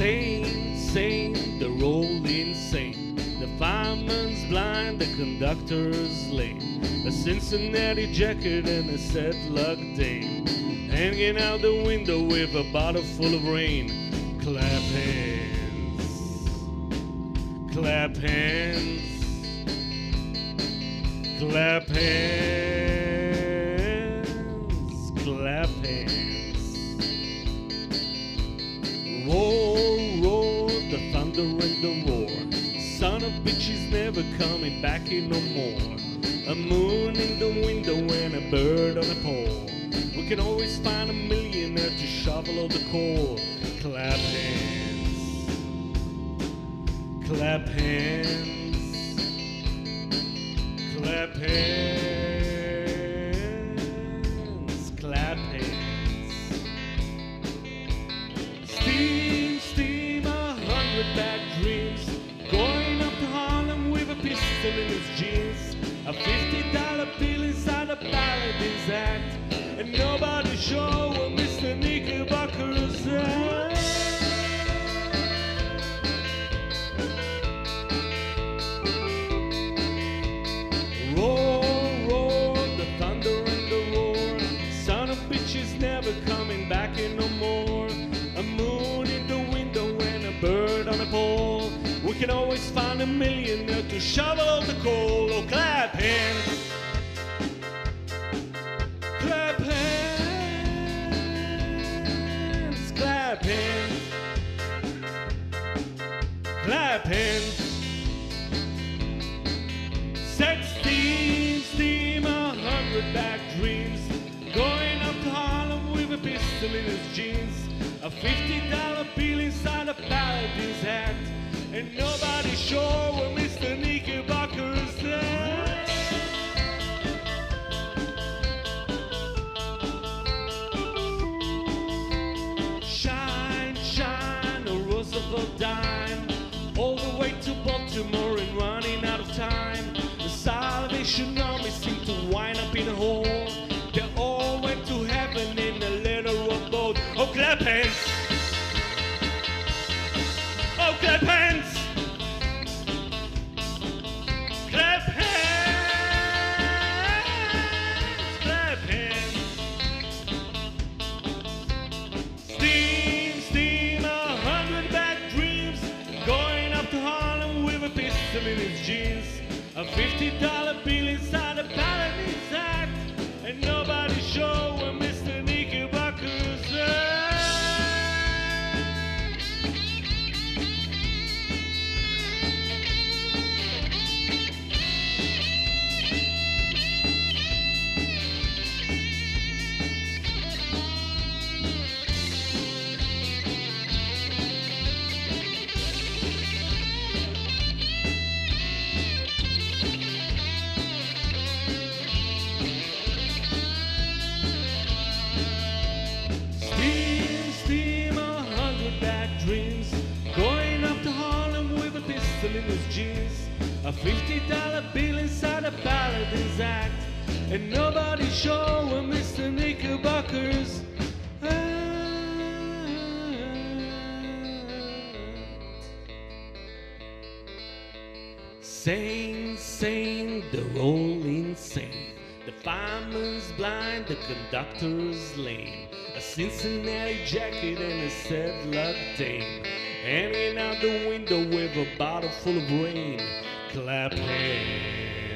Sane, sane, they're all insane. The fireman's blind, the conductor's lame. A Cincinnati jacket and a set luck dame. Hanging out the window with a bottle full of rain. Clap hands, clap hands, clap hands, never coming back in no more. A moon in the window and a bird on a pole. We can always find a millionaire to shovel all the coal. Clap hands, clap hands, clap hands, clap hands. Steam, steam, a hundred bad dreams. Pistol in his jeans. A fifty dollar bill inside a paladin's act. And nobody sure what Mr. Knickerbocker's at. Roar, roar, the thunder and the roar. Son of bitches never coming back in to shovel the coal. Oh, clap hands. Clap hands. Clap hands. Clap hands. Set steam, steam, a hundred bad dreams. Going up to Harlem with a pistol in his jeans. A fifty dollar bill inside a paladin's hat. And nobody sure dime. All the way to Baltimore and running out of time. The Salvation Army seemed to wind up in a hole. In his jeans. A fifty dollar bill A fifty dollar bill inside a paladin's act. And nobody sure where Mr. Knickerbocker's at. Sane, sane, they're all insane. The fireman's blind, the conductor's lame. A Cincinnati jacket and a sad luck dame. Hanging out the window with a bottle full of rain clapping.